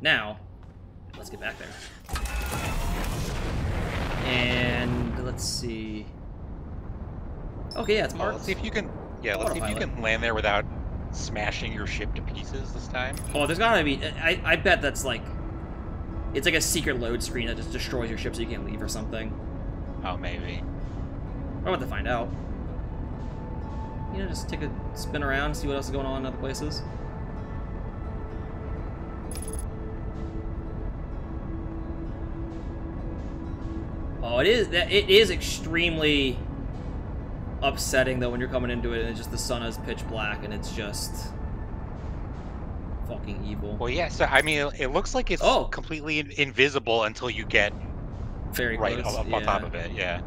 Now, let's get back there. And let's see. Okay, yeah, it's Oh, marked. let's see if you can. Yeah, let's see if you can land there without smashing your ship to pieces this time. Oh, there's gotta be. I, I bet that's like. It's like a secret load screen that just destroys your ship so you can't leave or something. Oh, maybe. I'm about to find out. You know, just take a spin around, see what else is going on in other places. It is that it is extremely upsetting though when you're coming into it and it's just the sun is pitch black and it's just fucking evil. Well, yeah. So I mean, it, looks like it's Oh. completely in- invisible until you get Very right close. up on yeah. top of it. Yeah.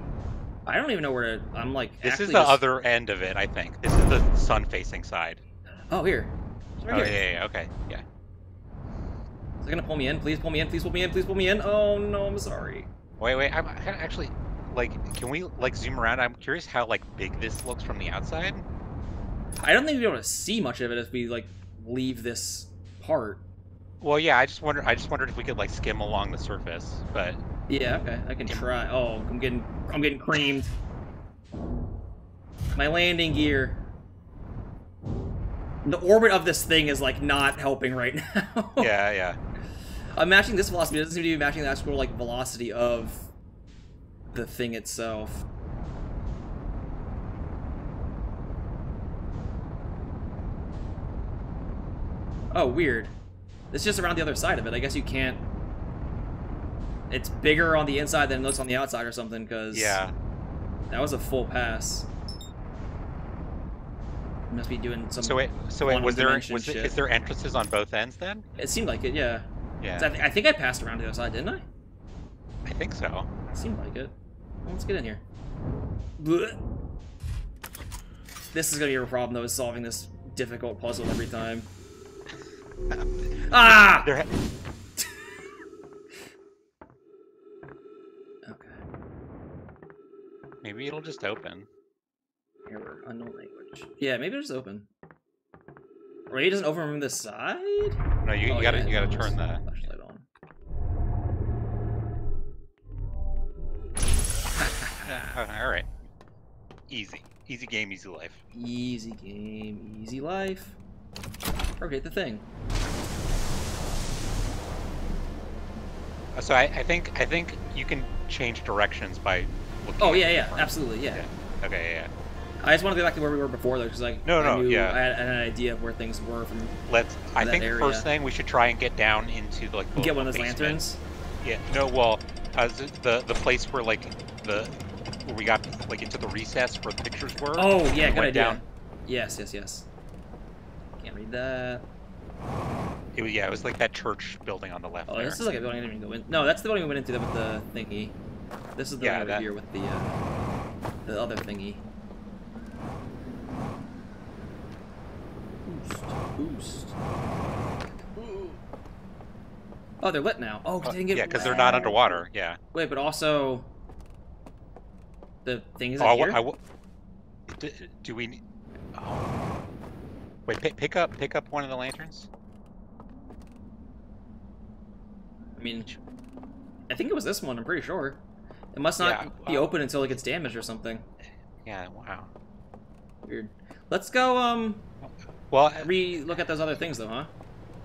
I don't even know where to, I'm like. This is the just- other end of it, I think. This is the sun-facing side. Oh, here. Right oh here. yeah, yeah, yeah, okay, yeah. Is it gonna pull me in? Please pull me in. Please pull me in. Please pull me in. Oh no, I'm sorry. Wait, wait. I'm I actually like. Can we like zoom around? I'm curious how like big this looks from the outside. I don't think we'll be able to see much of it if we like leave this part. Well, yeah. I just wonder. I just wondered if we could like skim along the surface, but Yeah, okay, I can try. Oh, I'm getting, I'm getting creamed. My landing gear. The orbit of this thing is like not helping right now. yeah, yeah. I'm matching this velocity. It doesn't seem to be matching the actual like velocity of the thing itself. Oh, weird. It's just around the other side of it. I guess you can't. It's bigger on the inside than it looks on the outside or something. Because Yeah. that was a full pass. Must be doing some. So it. So it was there. Was it, is there entrances on both ends then? It seemed like it, yeah. Yeah. So I, th- I think I passed around to the other side, didn't I? I think so. Seemed like it. Well, let's get in here. Blech. This is gonna be a problem though, is solving this difficult puzzle every time. ah! Okay. maybe it'll just open. Error. Unknown language. Yeah, maybe it'll just open. It doesn't open from this side? No, you, you Oh, gotta yeah, you gotta turn the. flashlight on. Oh, all right. Easy, easy game, easy life. Easy game, easy life. Rotate the thing. Uh, So I, I think I think you can change directions by looking. Oh yeah, yeah, absolutely, yeah. Yeah. Okay, yeah. I just want to go back to where we were before though, because like No, I no, knew yeah. I had, I had an idea of where things were from. Let's. I think area. first thing we should try and get down into like the Get one of those basement. lanterns. Yeah. No. Well, uh, the the the place where like the where we got like into the recess where the pictures were. Oh yeah, and good idea. Down. Yes, yes, yes. Can't read that. It was, yeah, it was like that church building on the left Oh, there. this is like a building I didn't even go in. No, that's the building we went into with the thingy. This is the Yeah, one over that- here with the uh, the other thingy. Boost, boost. Oh, they're lit now. Oh, Uh, they didn't get yeah, because they're not underwater. Yeah. Wait, but also the thing is Oh, I, here. I do, we? Oh. Wait, pick, pick up, pick up one of the lanterns. I mean, I think it was this one. I'm pretty sure. It must not Yeah, be wow. open until it gets damaged or something. Yeah. Wow. Weird. Let's go. Um, Well, uh, re look at those other things though, huh?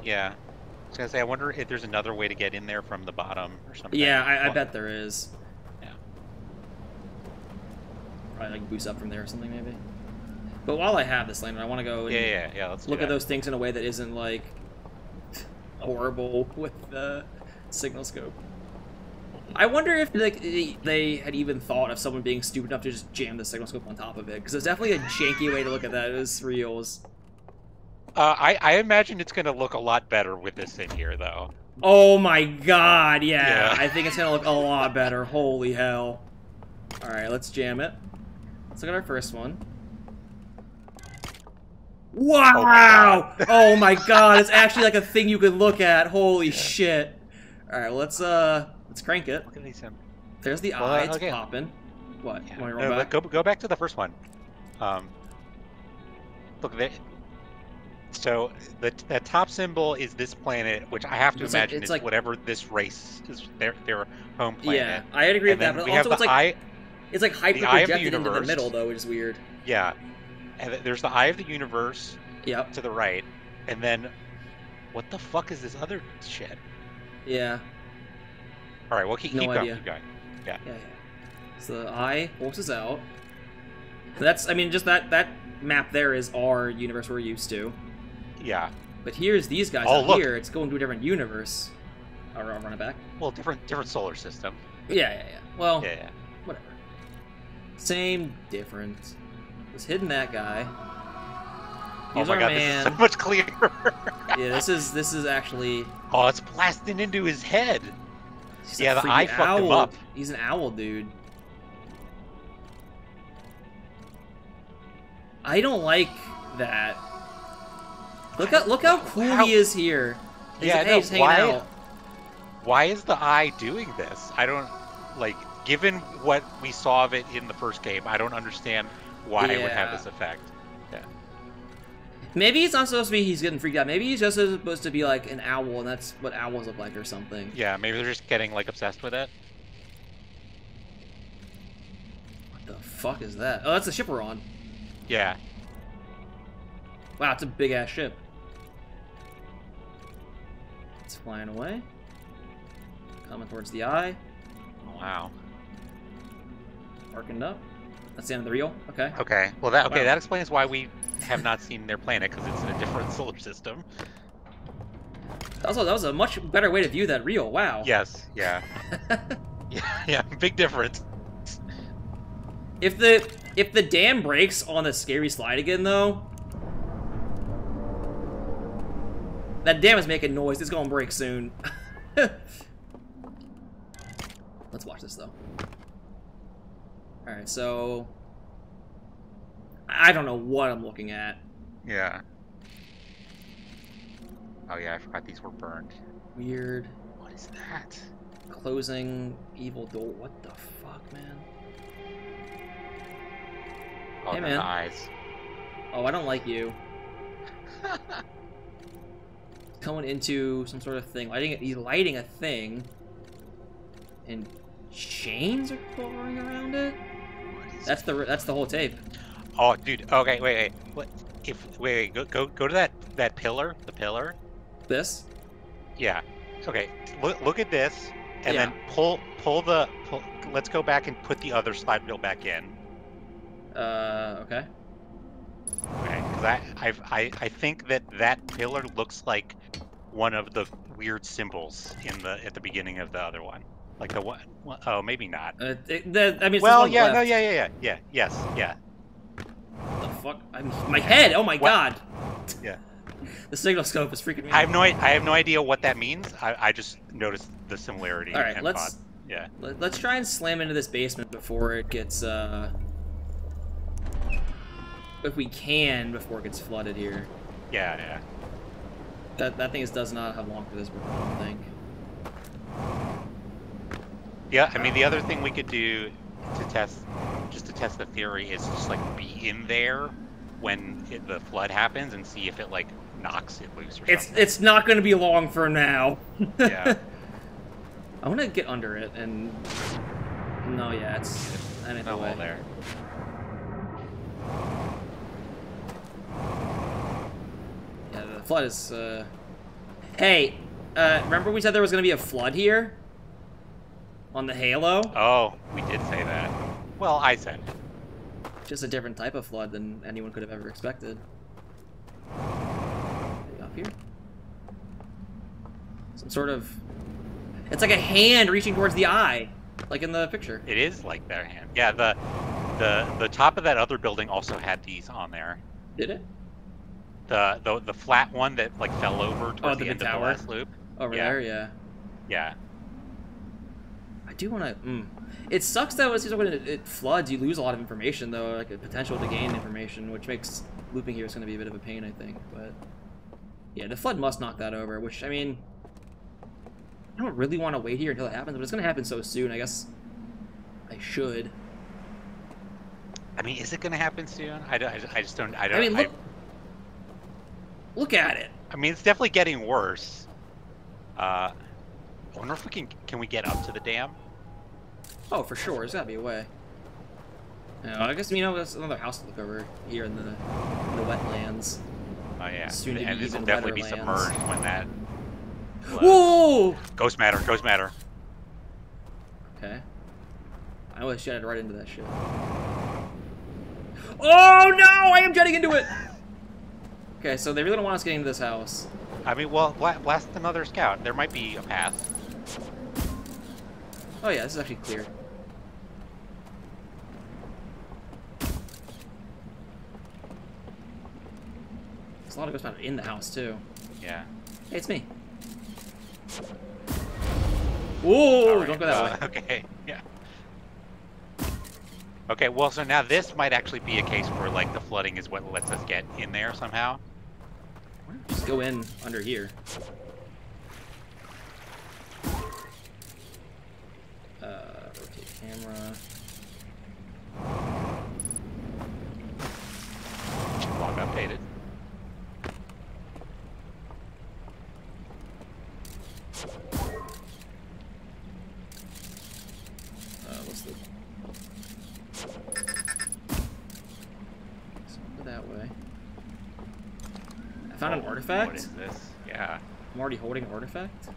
yeah. I was gonna say, I wonder if there's another way to get in there from the bottom or something. Yeah, I, I bet there is. Yeah. Probably like boost up from there or something maybe. But while I have this lantern, I want to go and Yeah, yeah, yeah. Let's look at those things in a way that isn't like horrible with the signal scope. I wonder if like they- they had even thought of someone being stupid enough to just jam the signal scope on top of it, because it's definitely a janky way to look at that. It was reals. Uh, I, I imagine it's gonna look a lot better with this in here, though. Oh my god, yeah. Yeah. I think it's gonna look a lot better. Holy hell. Alright, let's jam it. Let's look at our first one. Wow! God. Oh my god, it's actually like a thing you can look at. Holy shit. Alright, let's uh let's crank it. Look at these. Um, There's the Well, eye, it's okay. popping. What? yeah. Want me to No, roll but back? go go back to the first one. Um, look, they, So the the top symbol is this planet, which I have to It's imagine it's is like- whatever this race is their their home planet. Yeah. I agree and with that. But we have also, it's like eye. it's like hyper of the projected into the middle, though, which is weird. Yeah, and there's the eye of the universe Yep. to the right, and then what the fuck is this other shit? Yeah. All right, well keep, No keep going, keep going. Yeah. yeah. So the eye forces out. That's. I mean, just that that map there is our universe we're used to. Yeah, But here's these guys Oh, look. here. It's going to a different universe. I'll, I'll run it back. well, different different solar system. Yeah, yeah, yeah. Well, Yeah, yeah. whatever. Same difference. Was hitting that guy. Oh my god, man. this is so much clearer. yeah, this is this is actually. oh, it's blasting into his head. he's Yeah, the eye fucked him up. He's an owl, dude. I don't like that. Look how look how cool How- he is here. He's Yeah, like, I hey, know. hanging Why- out. Why is the eye doing this? I don't like. Given what we saw of it in the first game, I don't understand why it would have this effect. Yeah. Maybe it's not supposed to be he's getting freaked out. Maybe he's just supposed to be like an owl, and that's what owls look like or something. Yeah, maybe they're just getting like obsessed with it. What the fuck is that? Oh, that's the ship we're on. Yeah. Wow, it's a big ass ship. It's flying away. Coming towards the eye. Wow. Arcing up. That's the end of the reel. Okay. Okay. Well, that okay. Wow. That explains why we have not seen their planet because it's in a different solar system. Also, that was a much better way to view that reel. Wow. Yes. Yeah. Yeah. Yeah. Big difference. if the if the dam breaks on the scary slide again, though, that dam is making noise. It's gonna break soon. Let's watch this though. All right, so I don't know what I'm looking at. Yeah. Oh yeah, I forgot these were burned. Weird What is that? closing evil door. What the fuck, man? Oh, Hey, man. eyes. Oh, I don't like you. Going into some sort of thing, lighting he's lighting a thing, and chains are going around it. That's the that's the whole tape. Oh, dude. Okay, wait, wait. What? If wait, wait, go, go, go to that that pillar. The pillar. This. Yeah. Okay. Look, look at this, and Yeah. then pull, pull the. Pull, let's go back and put the other slide reel back in. Uh, okay. Okay. I, I've, I, I think that that pillar looks like one of the weird symbols in the at the beginning of the other one. Like the one. Oh, maybe not. Uh, it, the, I mean, Well, yeah, no, yeah, yeah, yeah, yeah, yes, yeah. What the fuck? I'm, my head. Oh my What? god. Yeah. The signal scope is freaking me I have no, I have no idea what that means. I, I just noticed the similarity. All right, let's yeah. let's try and slam into this basement before it gets uh. If we can, before it gets flooded here. Yeah, yeah. That that thing is, does not have long for this. I don't think. Yeah, I mean, the other thing we could do to test, just to test the theory, is just like be in there when it, the flood happens and see if it like knocks it loose or It's something. it's not going to be long for now. Yeah. I want to get under it and. No, yeah, it's. That ain't no the way. hole there. Yeah, the flood is. Uh... Hey, uh, remember we said there was going to be a flood here? On the Halo? Oh, we did say that. Well, I said. it. Just a different type of flood than anyone could have ever expected. Up here? Some sort of. It's like a hand reaching towards the eye, like in the picture. It is like their hand. Yeah, the the the top of that other building also had these on there. Did it? The the the flat one that like fell over towards Oh, the the, end of tower? the last loop. Over Yeah. there, yeah. Yeah. I do want to. Mm. It sucks though. It seems like when it, it floods, you lose a lot of information though, like a potential to gain information, which makes looping here is going to be a bit of a pain, I think. But yeah, the flood must knock that over. Which I mean, I don't really want to wait here until it happens, but it's going to happen so soon. I guess I should. I mean, is it going to happen soon? I, don't, I just- I just don't. I don't. I mean, look. Look at it. I mean, it's definitely getting worse. Uh, I wonder if we can can we get up to the dam? Oh, for sure. There's gotta be a way. Yeah, I guess you know there's another house to look over here in the in the wetlands. Oh yeah, Soon and this will definitely be submerged when that. Whoa! Ghost matter, ghost matter. Okay. I always jetted right into that shit. Oh no! I am jetting into it. Okay, so they really don't want us getting into this house. I mean, well, bla- blast another scout. There might be a path. Oh yeah, this is actually clear. There's a lot of ghost matter in the house too. Yeah. Hey, it's me. All right, Don't go that uh, way. Okay. Okay. Well, so now this might actually be a case where like the flooding is what lets us get in there somehow. Just go in under here. Uh, rotate camera. Log updated. Uh, what's the? So go that way. I found an artifact. What is this? Yeah. I'm already holding an artifact.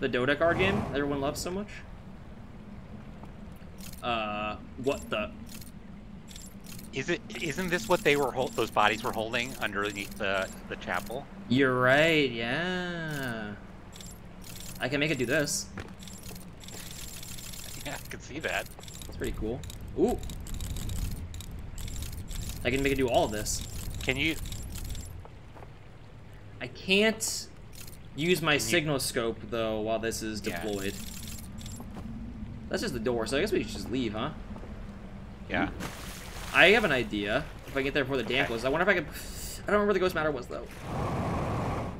The Dota card game that everyone loves so much. Uh, what the? Is it? Isn't this what they were? Hold, those bodies were holding underneath the the chapel? You're right. Yeah. I can make it do this. Yeah, I can see that. It's pretty cool. Ooh. I can make it do all of this. Can you? I can't use my signal scope though while this is Yeah. deployed. That's just the door, so I guess we should just leave, huh? Yeah. I have an idea. If I get there before the dam Okay. closes, I wonder if I could. I don't remember where the ghost matter was though.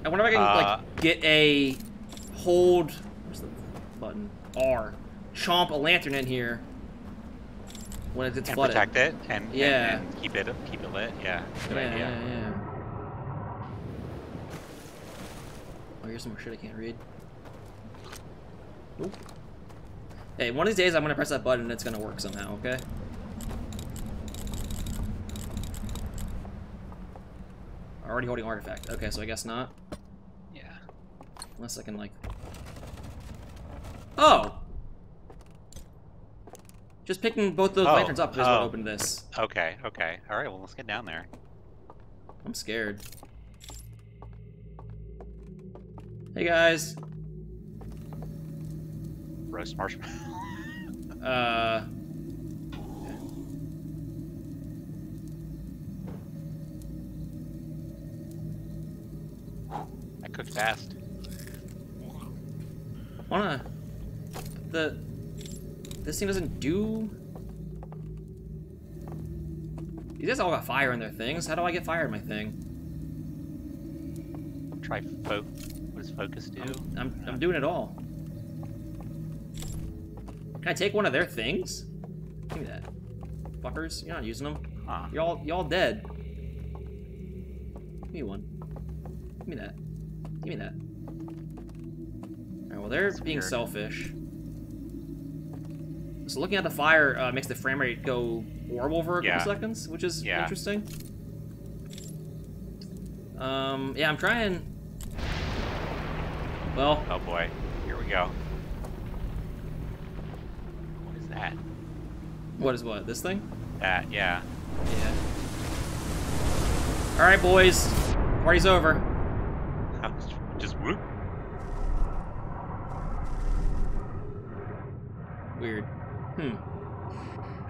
I wonder if I can Uh, like get a hold. Where's the button? R. Chomp a lantern in here when it gets And flooded. protect it and, and- Yeah. and keep it keep it lit. Yeah. Good yeah, idea. yeah, yeah. Here's some more shit I can't read. Nope. Hey, one of these days I'm gonna press that button and it's gonna work somehow, okay? Already holding artifact. Okay, so I guess not. Yeah. Unless I can, like... Oh! Just picking both those Oh, lanterns up is what oh. opened this. Okay. Okay. All right. Well, let's get down there. I'm scared. Hey guys. Roast marshmallow. Uh. I cook fast. Wanna. The. This thing doesn't do. You guys all got fire in their things. How do I get fire in my thing? Try What does focus do? I'm, I'm, I'm doing it all. Can I take one of their things? Give me that. Fuckers, you're not using them. Huh. You're all, you're all dead. Give me one. Give me that. Give me that. Alright, well, they're That's being weird. selfish. So looking at the fire uh, makes the frame rate go horrible for a Yeah. couple seconds, which is Yeah. interesting. Um, yeah, I'm trying. Well, Oh boy. Here we go. What is that? what is what? This thing? That, yeah. Yeah. Alright, boys. Party's over. Just whoop. Weird. Hmm.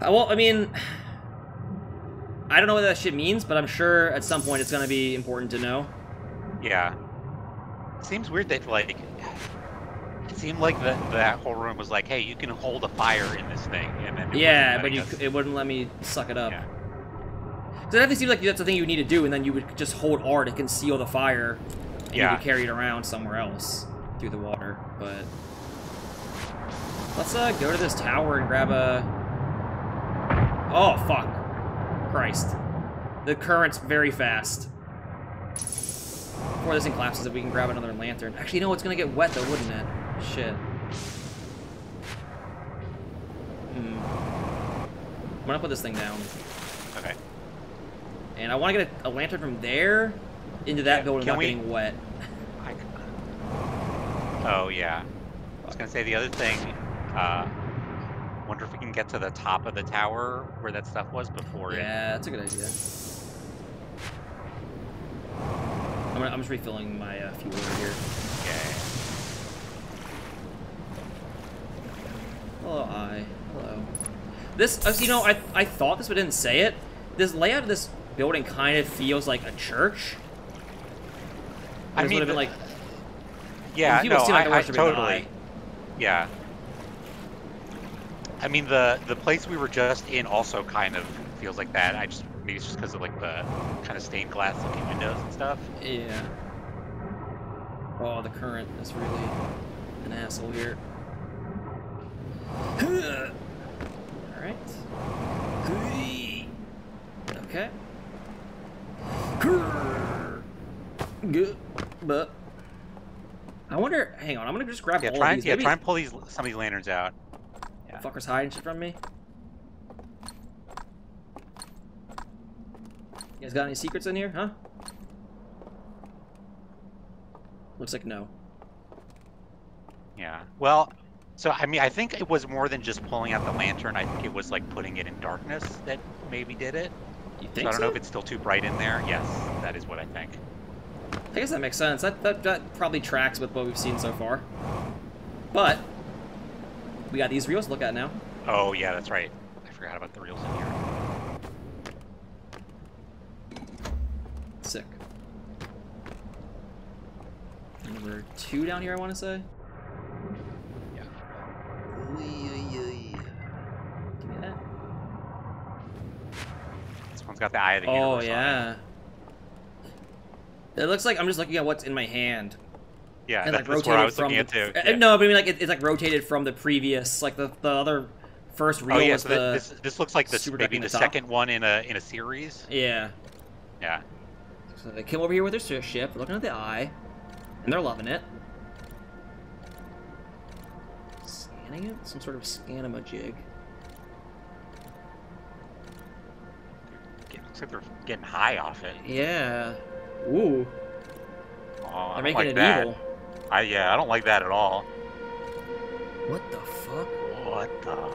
Uh, well, I mean, I don't know what that shit means, but I'm sure at some point it's gonna be important to know. Yeah. Seems weird that like it seemed like the, that whole room was like, hey, you can hold a fire in this thing, and then it Yeah, but you, us- it wouldn't let me suck it up. Yeah. So it definitely seems like that's the thing you need to do, and then you would just hold R to conceal the fire, and you Yeah. could carry it around somewhere else through the water. But let's uh, go to this tower and grab a. Oh fuck! Christ, the current's very fast. Before this thing collapses, if we can grab another lantern. Actually, no, it's gonna get wet though, wouldn't it? Shit. Hmm. I'm gonna put this thing down. Okay. And I want to get a, a, lantern from there into that Yeah, building without we- getting wet. Oh yeah. I was gonna say the other thing. Uh, wonder if we can get to the top of the tower where that stuff was before it. Yeah, that's a good idea. I'm, gonna, I'm just refilling my uh, fuel over here. Yeah. Hello, I. Hello. This, uh, you know, I, I thought this, but didn't say it. This layout of this building kind of feels like a church. I mean, been like, Yeah. No, seem like they're I, I totally. eye. Yeah. I mean the the place we were just in also kind of feels like that. I just maybe it's just because of like the kind of stained glass looking windows and stuff. Yeah. Oh, the current is really an asshole here. Alright. Okay. Good. But I wonder hang on, I'm gonna just grab Yeah, all try of these. yeah, Maybe try and pull these some of these lanterns out. yeah. fuckers hiding shit from me. You guys got any secrets in here, huh? Looks like no. Yeah. Well, so I mean, I think it was more than just pulling out the lantern. I think it was like putting it in darkness that maybe did it. You So think I don't know if it's still too bright in there. Yes, that is what I think. I guess that makes sense. That, that that probably tracks with what we've seen so far. But we got these reels to look at now. Oh yeah, that's right. I forgot about the reels in here. Number two down here, I want to say. Yeah. Give me that. This one's got the eye of the Oh universe. on it. yeah. It looks like I'm just looking at what's in my hand. Yeah, and that's, like that's where I was from looking at too. Yeah. No, but I mean like it, it's like rotated from the previous, like the the other first oh, reel Oh yeah, so the this this looks like the maybe the the second one in a in a series. yeah. Yeah. So they came over here with their ship, looking at the eye, and they're loving it. Scanning it? Some sort of scanema jig. It looks like they're getting high off it. Yeah. Ooh. Oh, I They're don't making like it that. evil. I yeah, I don't like that at all. What the fuck? What the?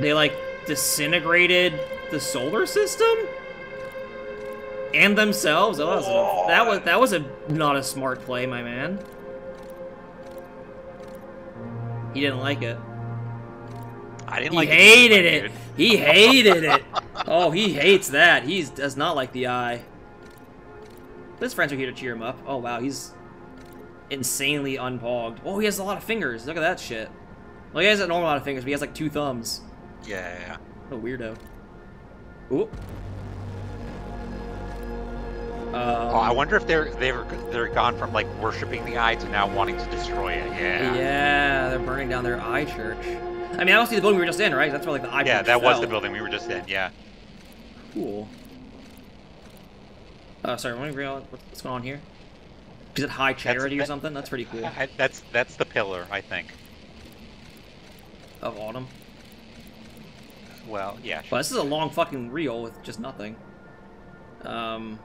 They like disintegrated the solar system and themselves. Oh, that was, a, that was that was a not a smart play, my man. He didn't like it. I didn't He like hated it. it. He hated it. Oh, he hates that. He does not like the eye. His friends are here to cheer him up. Oh wow, he's insanely unpogged. Oh, he has a lot of fingers. Look at that shit. Well, he has a normal amount of fingers, but he has like two thumbs. Yeah, yeah. What a weirdo. Ooh. Um, Oh, I wonder if they're they're they're gone from like worshiping the eye to now wanting to destroy it. Yeah. Yeah, they're burning down their eye church. I mean, I don't see the building we were just in, right? That's where like the eye Yeah, that was the building we were just in. Yeah. Cool. Oh, sorry. Let me realize what's going on here. Is it high charity or something? That's pretty cool. I, that's that's the pillar, I think. Of autumn. Well, yeah. But this is a long fucking reel with just nothing. Um,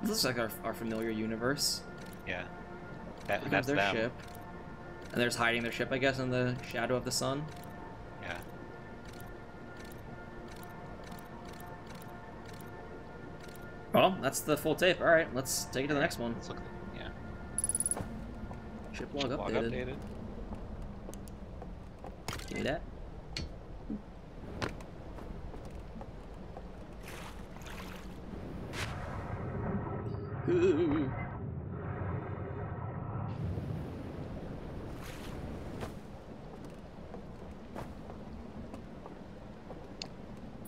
this looks like our, our familiar universe. Yeah. That, that's their them. ship. And they're just hiding their ship, I guess, in the shadow of the sun. Yeah. Well, that's the full tape. All right, let's take it to the next one. Let's look. Yeah. Ship log Log updated. updated. Give me that. Ooh.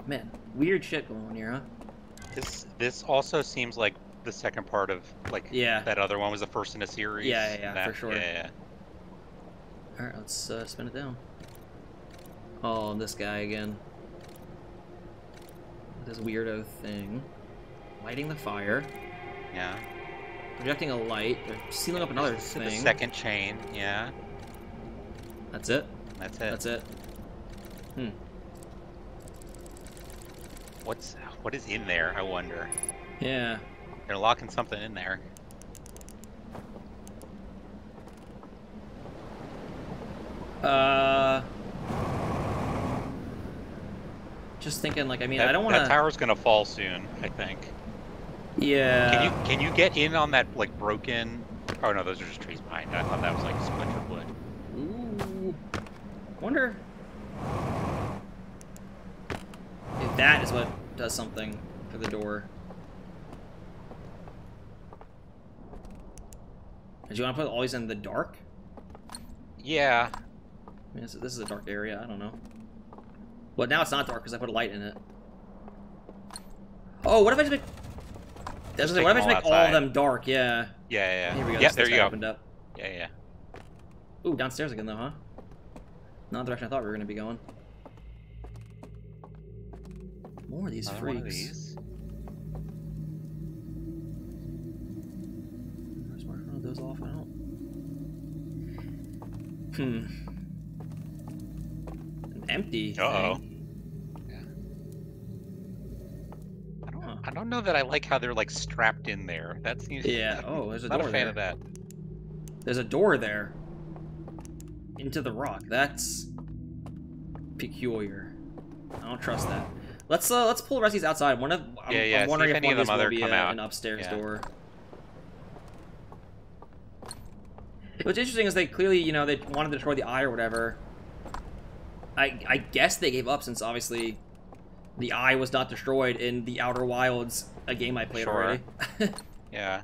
Man, weird shit going on here, huh? This this also seems like the second part of like Yeah. that other one was the first in a series. Yeah, yeah, yeah, That- for sure. Yeah, yeah. Alright, let's uh, spin it down. Oh, this guy again. This weirdo thing. Lighting the fire. Yeah. Projecting a light. They're sealing up another thing. The second chain. Yeah. That's it. That's it. That's it. Hmm. What's what is in there? I wonder. Yeah. They're locking something in there. Uh. Just thinking, like, I mean, that, I don't want to. That to. tower's gonna fall soon. I think. Yeah. Can you can you get in on that like broken? Oh no, those are just trees behind. I thought that was like splintered wood. Ooh. Wonder if that is what does something to the door. Did you want to put all these in the dark? Yeah. I mean, this, this is a dark area. I don't know. But now it's not dark because I put a light in it. Oh, what if I just make? That's Just what if I just make all all of them dark? Yeah. Yeah, yeah. Here we go. Yeah, there you go. Opened up. Yeah, yeah. Ooh, downstairs again though, huh? Not the direction I thought we were gonna be going. More of these Another one of freaks. these. Where's my one of those off? I don't. Hmm. An empty. Uh-oh. thing. I don't, Huh. I don't know that I like how they're like strapped in there. That seems. Yeah. Oh, there's a Not door a fan there. of that. There's a door there. Into the rock. That's peculiar. I don't trust that. Let's uh let's pull the rest of these outside. One of I'm, Yeah, yeah, I'm wondering if if, any one of these them will be come a, out. an upstairs Yeah. door. What's interesting is they clearly, you know, they wanted to destroy the eye or whatever. I I guess they gave up since obviously the eye was not destroyed in the Outer Wilds, a game I played Sure. already. Yeah.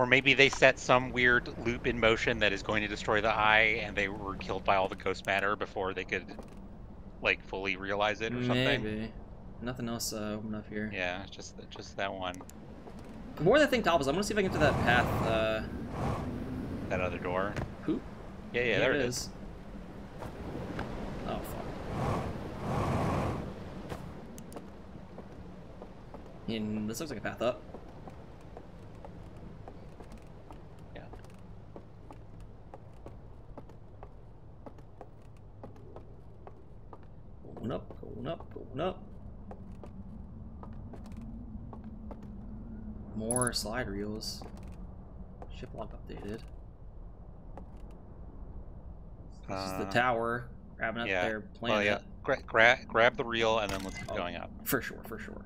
Or maybe they set some weird loop in motion that is going to destroy the eye, and they were killed by all the ghost matter before they could, like, fully realize it or something. Maybe. Nothing else uh, open up here. Yeah, just just that one, Before that thing topples, I'm gonna see if I can get to that path. Uh, that other door. Who? Yeah, yeah, there it is. Oh fuck. And this looks like a path up. Yeah. Going up, going up, going up. More slide reels. Ship log updated. This is the Uh, tower. Grabbing up yeah. there, playing Well, yeah. Gra- gra- grab the reel and then let's keep Oh. going up. For sure, for sure.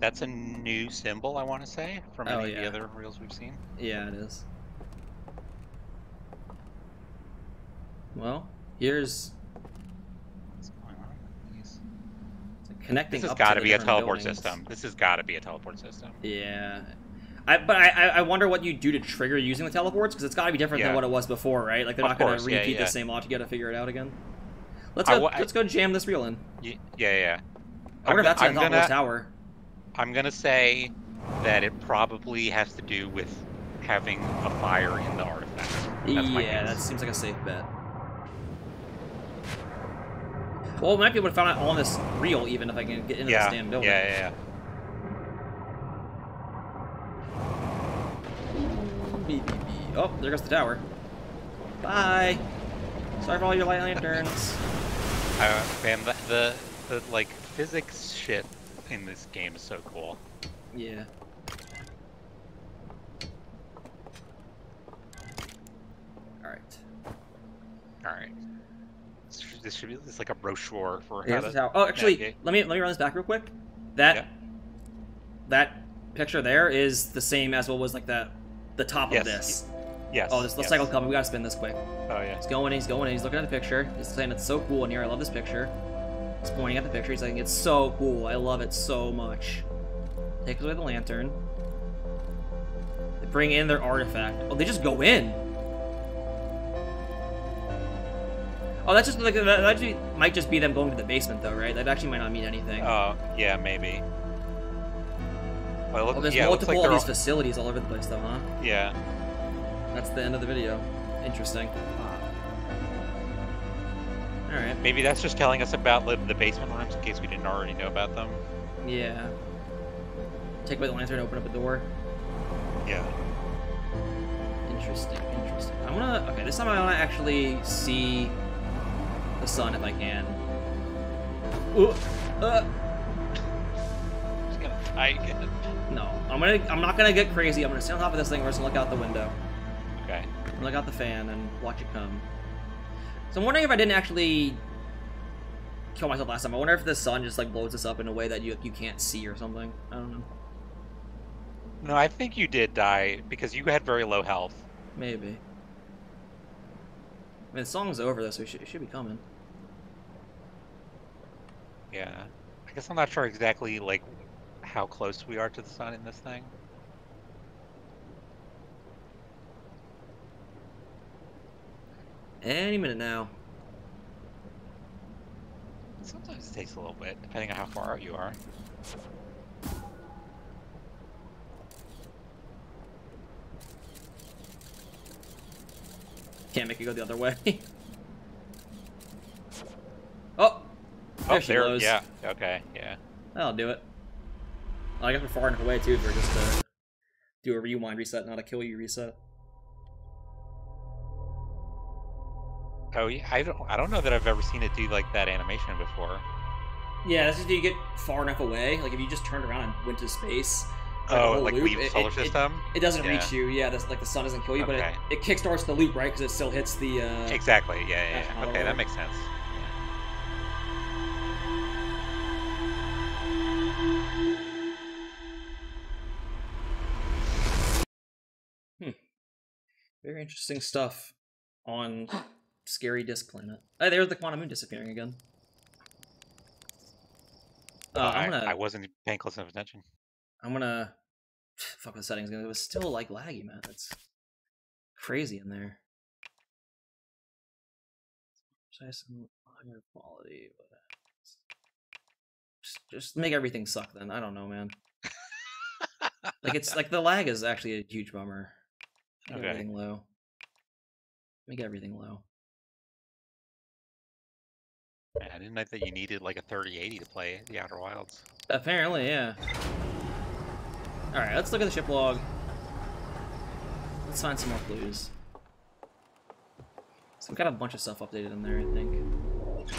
That's a new symbol, I want to say, from Oh, any of the other reels we've seen. Yeah, it is. Well, here's What's going on with these? connecting. This has got to be a teleport buildings. system. This has got to be a teleport system. Yeah. I, but I, I- wonder what you do to trigger using the teleports because it's got to be different Yeah. than what it was before, right? Like they're Of not going to repeat yeah. the same logic. You got to figure it out again. Let's go. I- let's go jam this reel in. Yeah, yeah. I wonder I'm, that's I'm top gonna, tower. I'm gonna say that it probably has to do with having a fire in the artifact. That's yeah, that seems like a safe bet. Well, we might be able to find out on this reel even if I can get into yeah, this damn building. yeah, yeah, yeah. Oh, there goes the tower. Bye. Sorry for all your light lanterns. Uh, man, the, the the like physics shit in this game is so cool. Yeah. Alright. All This should, be is like a brochure for how Here's the to tower. Oh, actually, navigate. let me let me run this back real quick. That Yeah. that picture there is the same as what was like the the top Yes. of this. Yes. Oh, this the yes. cycle coming. We gotta spin this quick. Oh yeah. He's going, he's going, he's looking at the picture. He's saying it's so cool in here. I love this picture. He's pointing at the picture. He's like, it's so cool. I love it so much. Takes away the lantern. They bring in their artifact. Oh, they just go in. Oh, that's just like that actually might just be them going to the basement though, right? That actually might not mean anything. Oh yeah, maybe. Well, Oh, there's yeah, it looks multiple like of these all- facilities all over the place, though, huh? Yeah. That's the end of the video. Interesting. All right. Maybe that's just telling us about the, the basement rooms in case we didn't already know about them. Yeah. Take away the lantern, open up a door. Yeah. Interesting, interesting. I'm gonna. Okay, this time I wanna actually see the sun if I can. Ooh, uh, gonna hike no, I'm gonna. I'm not gonna get crazy. I'm gonna sit on top of this thing. We're just gonna look out the window, Okay. look out the fan, and watch it come. So I'm wondering if I didn't actually kill myself last time. I wonder if the sun just like blows us up in a way that you you can't see or something. I don't know. No, I think you did die because you had very low health. Maybe. I mean, the song's over though, so it should, it should be coming. Yeah. I guess I'm not sure exactly like how close we are to the sun in this thing. Any minute now. Sometimes it takes a little bit, depending on how far out you are. Can't make it go the other way. oh! There oh, she there. blows. Yeah. Okay. Yeah. That'll do it. I guess we're far enough away too for just to do a rewind reset, not a kill you reset. Oh, yeah. I don't. I don't know that I've ever seen it do like that animation before. Yeah, that's just if you get far enough away. Like if you just turned around and went to space. like, Oh, like loop, leave it- solar it- it- system. It, doesn't Yeah. reach you. Yeah, that's like the sun doesn't kill you, Okay. but it, it kickstarts the loop, right? Because it still hits the. Uh, exactly. Yeah. Yeah. yeah. Okay, that makes sense. Very interesting stuff on Scary Disc Planet. Oh, there's the quantum moon disappearing again. Uh, Uh, I'm gonna. I wasn't paying close enough attention. I'm gonna fuck with settings. It was still like laggy, man. It's crazy in there. Try some higher quality. Just, just make everything suck. Then I don't know, man. Like it's like the lag is actually a huge bummer. Okay. everything low. Make everything low. Man, I didn't know that you needed like a 3080 to play the Outer Wilds. Apparently, yeah. Alright, let's look at the ship log. Let's find some more clues. So we've got a bunch of stuff updated in there, I think.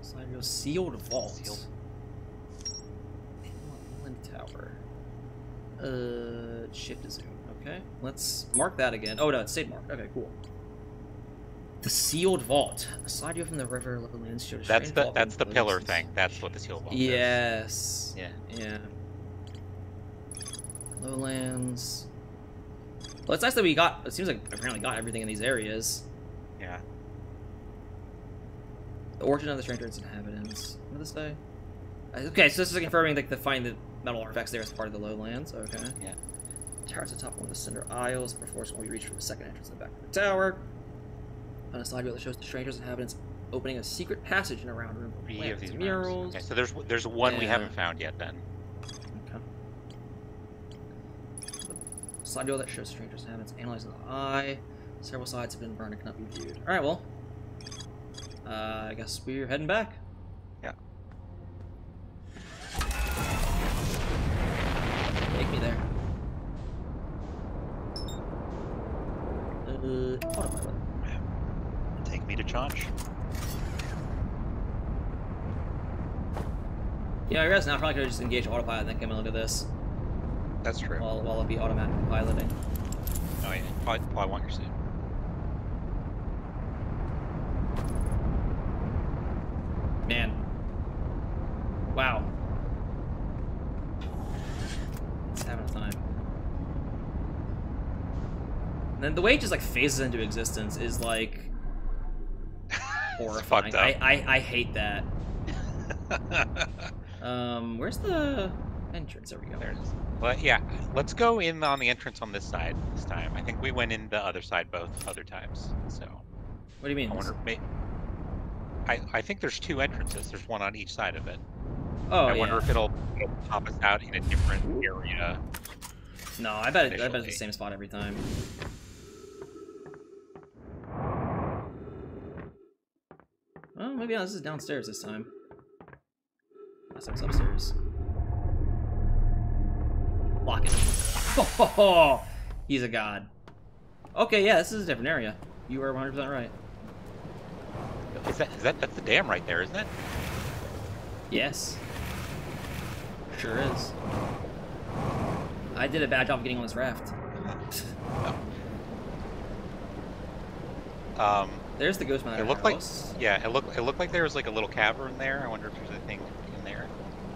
Slide goes sealed vault. Sealed. Inland tower. Uh, shift to zoom. Okay, let's mark that again. Oh no, it stayed marked. Okay, cool. The sealed vault. A slide view from the river lowlands showed a That's the vault that's the pillar thing. That's what the sealed vault is. Yes. Yeah. Yeah. Lowlands. Well, it's nice that we got. It seems like apparently got everything in these areas. Yeah. The origin of the stranger its inhabitants. What does this say? Uh, Okay, so this is confirming like the find the metal artifacts there as part of the lowlands. Okay. Yeah. Tower at the top of one of the cinder isles. Will be reached from the second entrance in the back of the tower. On a slide reel that shows the stranger's inhabitants opening a secret passage in a round room. Three of these murals. Okay, so there's there's one we haven't found yet then. Okay. Slide reel that shows strangers' habits, analyzing the eye. Several sides have been burned and cannot be viewed. Alright, well. Uh, I guess we're heading back. Yeah. Take me there. Uh, autopilot. Take me to charge. Yeah, I guess now I probably could just engage autopilot and then come and look at this That's true. while, while it'll be automatically piloting. oh yeah. Probably, probably want your suit. Man. Wow. It's having a time. And the way it just like phases into existence is like horrifying. I, I I hate that. Um, where's the entrance? There we go. there it is. But yeah, let's go in on the entrance on this side this time. I think we went in the other side both other times. So What do you mean? I wonder. May- I I think there's two entrances. There's one on each side of it. Oh, I yeah. wonder if it'll, it'll pop us out in a different area. No, I bet, it, I bet it's the same spot every time. Oh, maybe. This is downstairs this time. Last time's upstairs. Lock it. Oh, he's a god. Okay, yeah, this is a different area. You are 100% right. Is that is that that's the dam right there, isn't it? Yes. Sure is. I did a bad job of getting on this raft. Um, There's the ghost miner it looked like yeah, it looked it looked like there was like a little cavern there. I wonder if there's anything in there,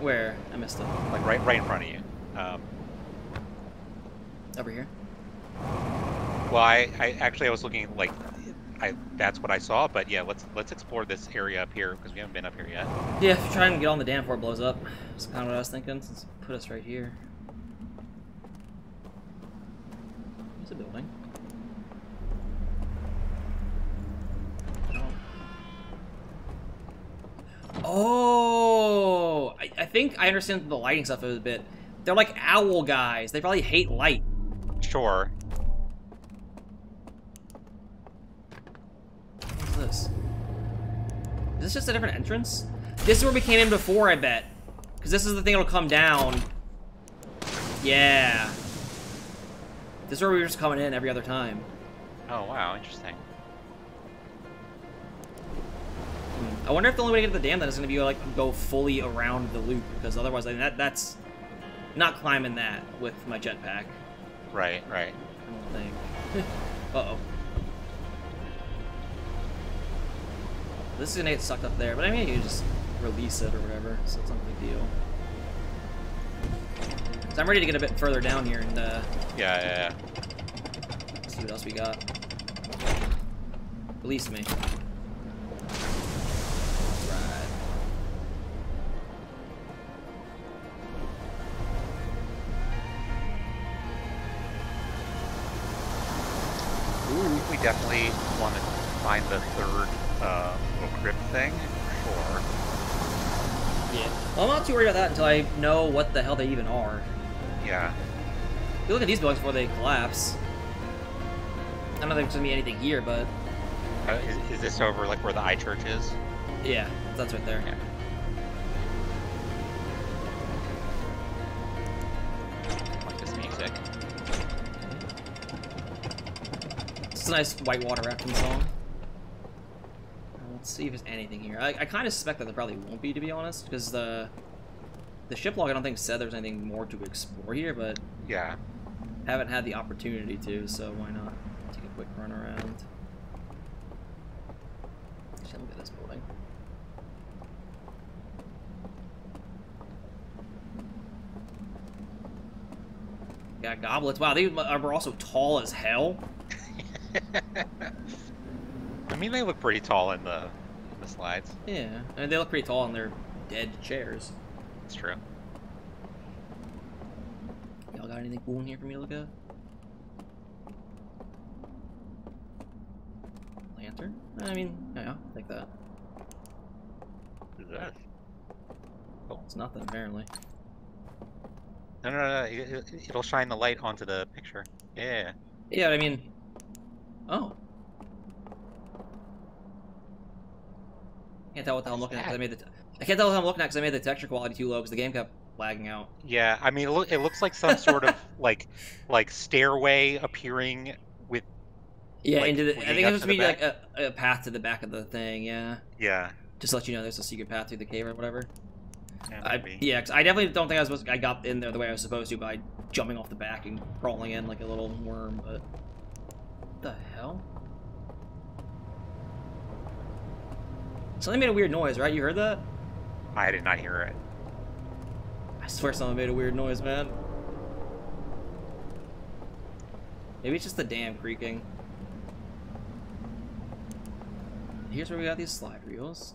Where? I missed it. like right right in front of you. Um, Over here. well, I, I actually I was looking like I that's what I saw, but yeah, let's let's explore this area up here because we haven't been up here yet. Yeah, try and get on the dam before it blows up. That's kind of what I was thinking. Since it put us right here. There's a building. Oh, I, I think I understand the lighting stuff a bit. They're like owl guys. They probably hate light. Sure. What's this? Is this just a different entrance? This is where we came in before, I bet. Because this is the thing that'll come down. Yeah. This is where we were just coming in every other time. Oh wow, interesting. I wonder if the only way to get to the dam then is going to be like go fully around the loop because otherwise like, that that's not climbing that with my jetpack. Right, right. I don't think. uh oh. This is gonna get sucked up there, but I mean you just release it or whatever, so it's not a big deal. So I'm ready to get a bit further down here and uh, Yeah, yeah, yeah. see what else we got. Release me. We definitely want to find the third uh, little crypt thing. Sure. Yeah. Well, I'm not too worried about that until I know what the hell they even are. Yeah. You look at these buildings before they collapse. I don't know if there's gonna be anything here, but Uh, is, is this over like where the eye church is? yeah, that's right there. Yeah. It's a nice whitewater rafting song. Uh, Let's see if there's anything here. I, I kind of suspect that there probably won't be, to be honest, because the the ship log I don't think said there's anything more to explore here, but Yeah. haven't had the opportunity to, so why not take a quick run around. Actually, look at this building. Got goblets. Wow, they are also tall as hell. I mean, they look pretty tall in the in the slides. Yeah, I mean, they look pretty tall in their dead chairs. That's true. Y'all got anything cool in here for me to look at? Lantern? I mean, yeah, I'll take that. What is that? It's nothing, apparently. No, no, no. It- it'll shine the light onto the picture. Yeah. Yeah, I mean... Oh. Can't tell what the hell I'm looking at 'cause I made the... I can't tell what I'm looking at because I made the texture quality too low because the game kept lagging out. Yeah. I mean, it, look, it looks like some sort of like like stairway appearing with. Yeah, Like, into the... I think up it's to supposed to the be like a, a path to the back of the thing, yeah. Yeah. Just to let you know there's a secret path through the cave or whatever. yeah I, maybe. yeah, 'cause I definitely don't think I was supposed. I got in there the way I was supposed to by jumping off the back and crawling in like a little worm. But what the hell? Something made a weird noise, right? You heard that? I did not hear it. I swear something made a weird noise, man. Maybe it's just the dam creaking. Here's where we got these slide reels.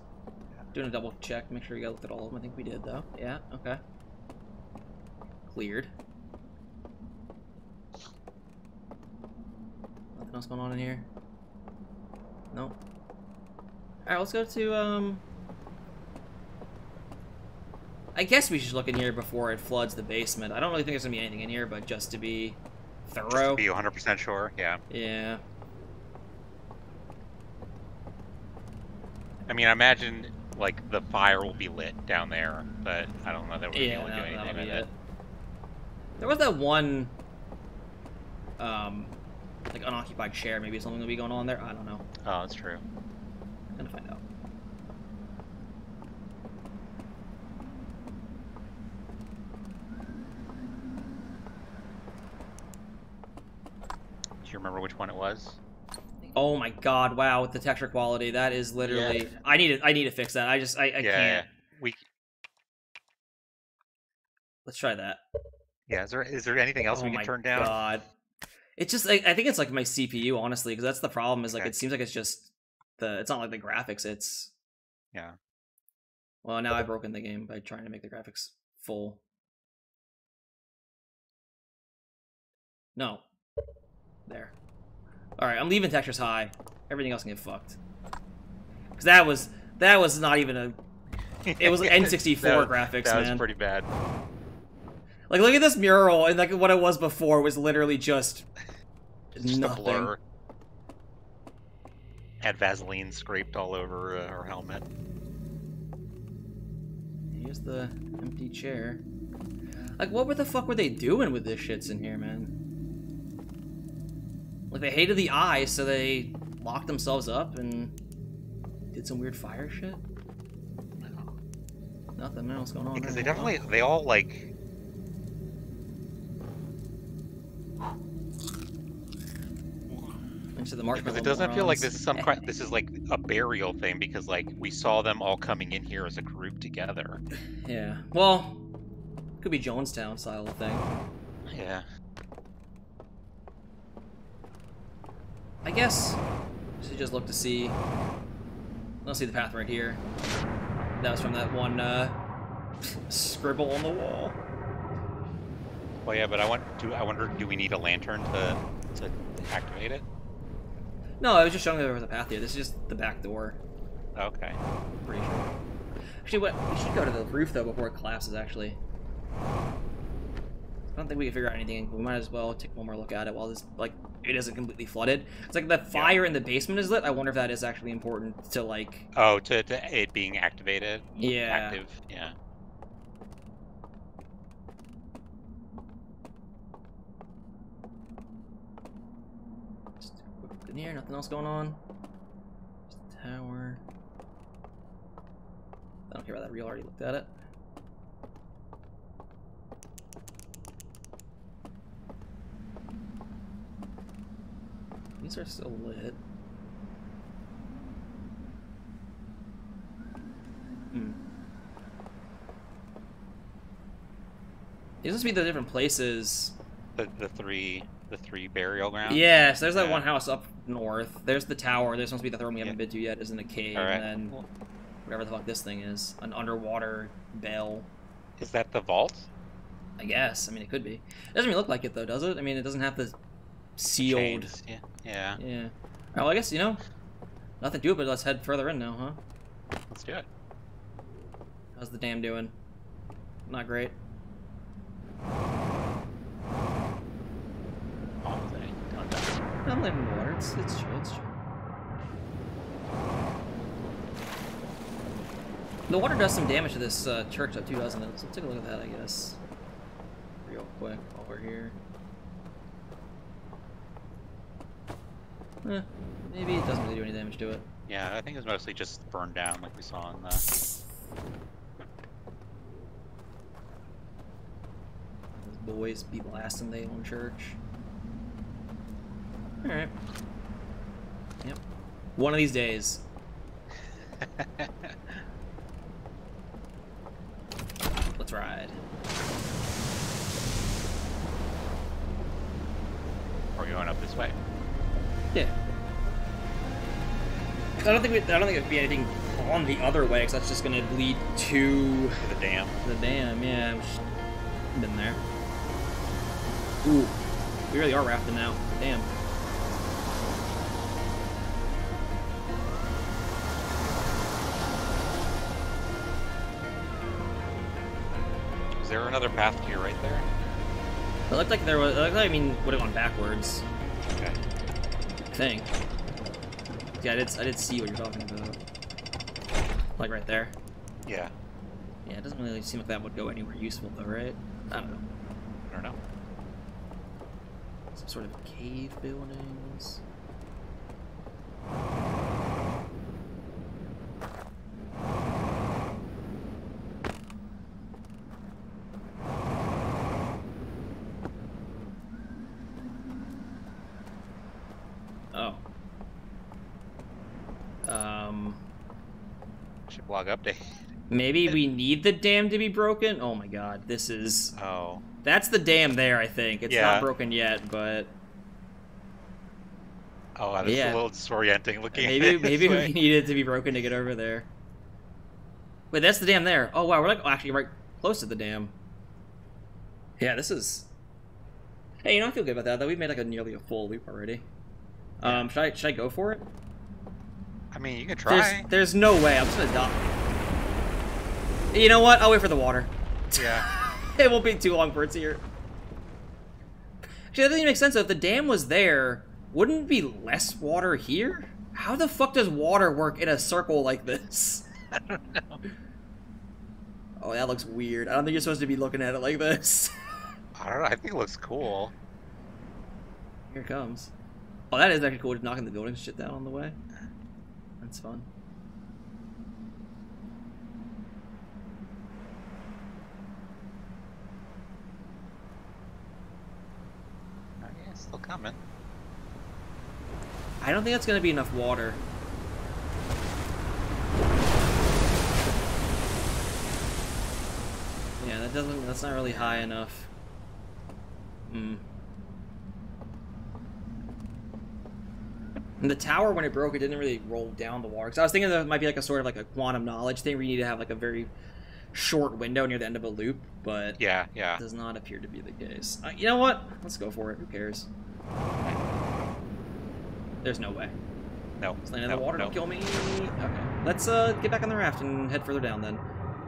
Doing a double check, make sure we got looked at all of them. I think we did, though. Yeah, okay. Cleared. Else going on in here? Nope. Alright, let's go to, um... I guess we should look in here before it floods the basement. I don't really think there's gonna be anything in here, but just to be thorough. Just to be 100% sure, yeah. Yeah. I mean, I imagine like the fire will be lit down there, but I don't know that we're Yeah, able to do anything with it. it. There was that one, um, like unoccupied chair. Maybe something will be going on there. I don't know. Oh, that's true. I'm Gonna find out. Do you remember which one it was? Oh my god! Wow, with the texture quality, that is literally. Yeah. I need to. I need to fix that. I just. I, I yeah, can't. we. Let's try that. Yeah, is there is there anything else oh we can turn down? god! It's just. I, I think it's like my CPU, honestly, because that's the problem. Is like Okay. it seems like it's just the. It's not like the graphics. It's. Yeah. Well, now I've broken the game by trying to make the graphics full. No. There. Alright, I'm leaving textures high. Everything else can get fucked. Because that was that was not even a it was like N64 That- graphics, That was pretty bad. Like look at this mural and like what it was before was literally just just nothing. a blur. Had Vaseline scraped all over uh, her helmet. Here's the empty chair. Like what were the fuck were they doing with this shits in here, man? Like they hated the eye, so they locked themselves up and did some weird fire shit. Nothing else going on. Because there. they definitely, they all like. Into the Because it doesn't feel like this is some kind. This is like a burial thing because like we saw them all coming in here as a group together. Yeah. Well, could be Jonestown style of thing. Yeah. I guess we should just look to see. Let's see the path right here. That was from that one uh, scribble on the wall. Well, yeah, but I want. Do I wonder? Do we need a lantern to to activate it? No, I was just showing that there was a path here. This is just the back door. Okay. Pretty sure. Actually, what we should go to the roof though before it collapses. Actually, I don't think we can figure out anything. We might as well take one more look at it while this like it isn't completely flooded. It's like the fire in the basement is lit. I wonder if that is actually important to like. Oh, to, to it being activated. Yeah. Active. Yeah. Just in here. Nothing else going on. Just a tower. I don't care about that. We already looked at it. These are still lit. Hmm. These must be the different places. The the three the three burial grounds. Yeah, so there's that Yeah. one house up north. There's the tower. There's supposed to be the third one we haven't Yeah. been to yet. Is in a cave, All right. and then whatever the fuck this thing is, an underwater bell. Is that the vault? I guess. I mean, it could be. It doesn't really look like it though, does it? I mean, it doesn't have the sealed. Chains, Yeah. Yeah. Yeah. Alright, well, I guess you know, nothing to it, but let's head further in now, huh? Let's do it. How's the dam doing? Not great. Oh, they don't I'm living in the water. It's it's chill. It's chill. The water does some damage to this uh, church though too, doesn't it? So take a look at that, I guess. Real quick while we're here. Eh, maybe it doesn't really do any damage to it. Yeah, I think it's mostly just burned down, like we saw in the. Those boys be blasting the own church. Alright. Yep. One of these days. Let's ride. We're going up this way. Yeah. I don't think we, I don't think it'd be anything on the other way, because that's just gonna lead to To the dam. the dam. Yeah, I've been there. Ooh, we really are rafting now. Damn. Another path to your right there? It looked like there was. Like, I mean, would have gone backwards. Okay. I think. Yeah, I did. I did see what you're talking about. Like right there. Yeah. Yeah, it doesn't really seem like that would go anywhere useful though, right? I don't know. I don't know. Some sort of cave buildings. Oh. Um, Ship log update. maybe we need the dam to be broken? Oh my god, this is... Oh. That's the dam there, I think. It's Yeah. not broken yet, but... Oh, is Yeah. a little disorienting looking Maybe maybe we need it to be broken to get over there. Wait, that's the dam there. Oh wow, we're like actually right close to the dam. Yeah, this is. Hey, you know I feel good about that though. We've made like a nearly a full loop already. Um, should I should I go for it? I mean, you can try. there's no way. I'm just gonna die. You know what? I'll wait for the water. Yeah. it won't be too long for it's here. Actually, that doesn't even make sense. Though. If the dam was there, wouldn't it be less water here? How the fuck does water work in a circle like this? I don't know. Oh, that looks weird. I don't think you're supposed to be looking at it like this. I don't know. I think it looks cool. Here it comes. Oh, that is actually cool. Just knocking the building shit down on the way. That's fun. Oh, yeah, still coming. I don't think that's gonna be enough water. Yeah, that doesn't. That's not really high enough. Hmm. And the tower, when it broke, it didn't really roll down the water. Because I was thinking that it might be like a sort of like a quantum knowledge thing where you need to have like a very short window near the end of a loop, but Yeah, yeah. does not appear to be the case. Uh, you know what? Let's go for it. Who cares? There's no way. No. Just land in no, the water, no. don't kill me. Okay. Let's uh get back on the raft and head further down then.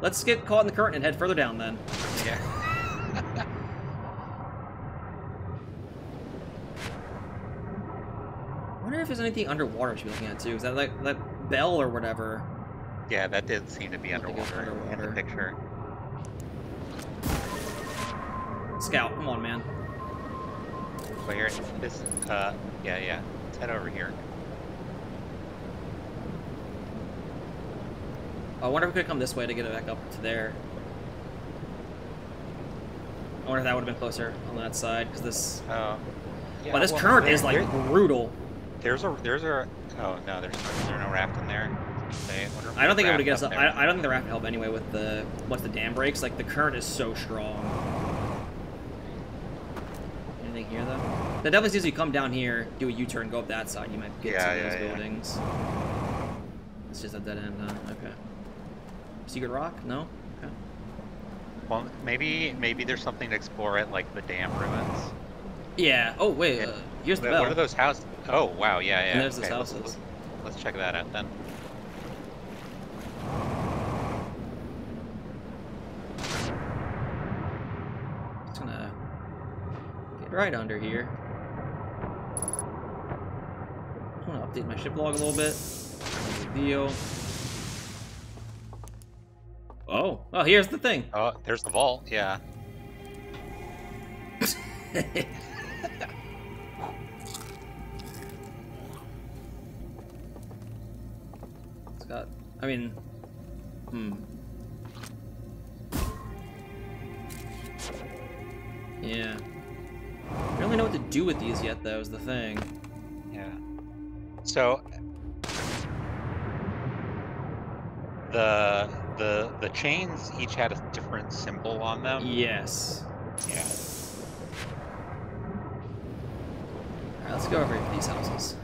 Let's get caught in the current and head further down then. Yeah. I wonder if there's anything underwater should be looking at too. Is that like that bell or whatever? yeah, that did seem to be it's underwater, in the picture. Scout, come on, man. But here, this, uh, yeah, yeah. Let's head over here. I wonder if we could come this way to get it back up to there. I wonder if that would have been closer on that side because this. Oh. Yeah, well, this well, current is, like brutal. There's a, there's a, oh no, there's, is there no raft in there? I don't think it a would get us. raft Up. up I, I don't think the raft would help anyway with the once the dam breaks. Like the current is so strong. Anything here though? That definitely seems you come down here, do a U-turn, go up that side. You might get Yeah, to yeah, those yeah. buildings. It's just a dead end. Huh? Okay. Secret rock? No. Okay. Well, maybe, maybe there's something to explore at like the dam ruins. Yeah. Oh wait. Uh, here's the What- bell. What are those houses? Oh, wow, yeah, yeah. And there's those Okay, let's- houses. Let's, let's check that out then. Just gonna get right under here. I'm gonna update my ship log a little bit. Deal. Oh, oh, here's the thing. Oh, there's the vault, yeah. I mean, hmm. Yeah. I don't really know what to do with these yet, though, is the thing. Yeah. So the the the chains each had a different symbol on them. Yes. Yeah. Alright, let's go over these houses.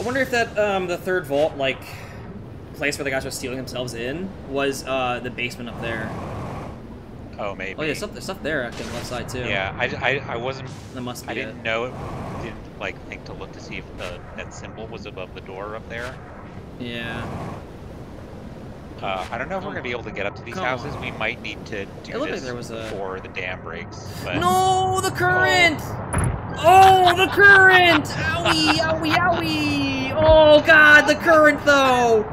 I wonder if that, um, the third vault, like, place where the guys were stealing themselves in was, uh, the basement up there. Oh, maybe. Oh, yeah, stuff, there's stuff there, actually, on the left side, too. Yeah, I, I, I wasn't. That must be I didn't know. It, didn't like think to look to see if the that symbol was above the door up there. Yeah. Uh, I don't know if we're gonna be able to get up to these Come houses. on. We might need to do It looked like this there was a- before the dam breaks. But No, the current! Oh, the current! Owie, owie, owie! Oh god, the current though!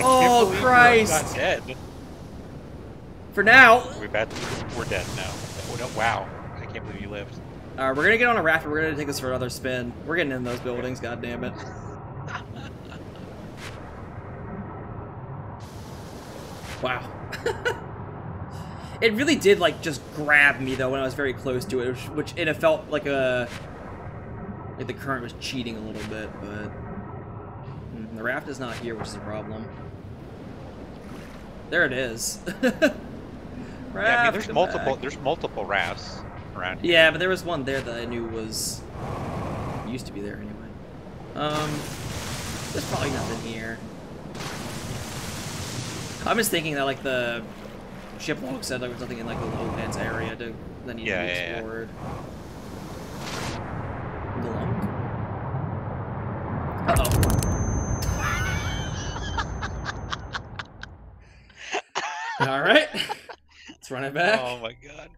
Oh, Christ. Dead. For now, we bad? We're dead now. Oh, no, wow. I can't believe you lived. uh, we're gonna get on a raft. and We're gonna take this for another spin. We're getting in those buildings. God damn it! Wow. it really did like just grab me though when I was very close to it, which, which and it felt like a like the current was cheating a little bit, but mm, the raft is not here, which is a problem. There it is. Yeah, I mean, there's multiple. back. There's multiple rafts around here. Yeah, but there was one there that I knew was used to be there anyway. Um, there's probably nothing here. I'm just thinking that like the ship log said there was nothing in like the lowlands area to that needed Yeah, to be yeah, yeah. explored. Uh oh. All right, let's run it back. Oh my god.